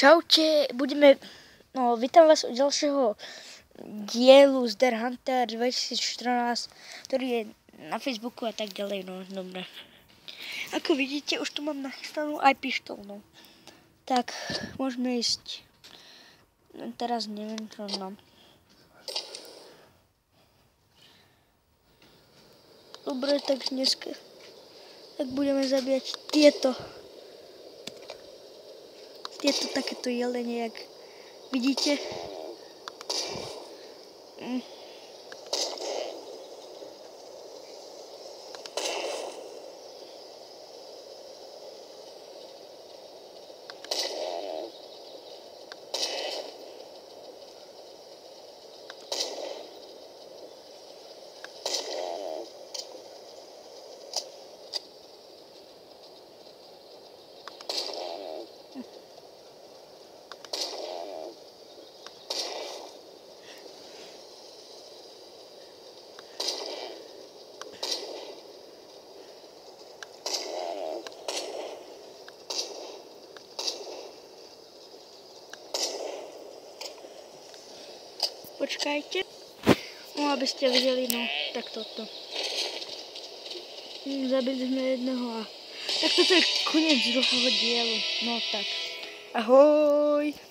Čaute, budeme, no, vítam vás u ďalšieho dielu z Der Hunter 2014, ktorý je na Facebooku a tak ďalej, no, dobre. Ako vidíte, už tu mám nachystanú aj pištol, no. Tak, môžeme ísť. No, teraz neviem, čo mám. Dobre, tak dneska tak budeme zabíjať tieto tieto takéto jelene, jak vidíte. Počkajte. No, aby ste videli, no, tak toto. Hm, zabili sme jedného a... Tak toto je koniec druhého dielu. No tak. Ahoj!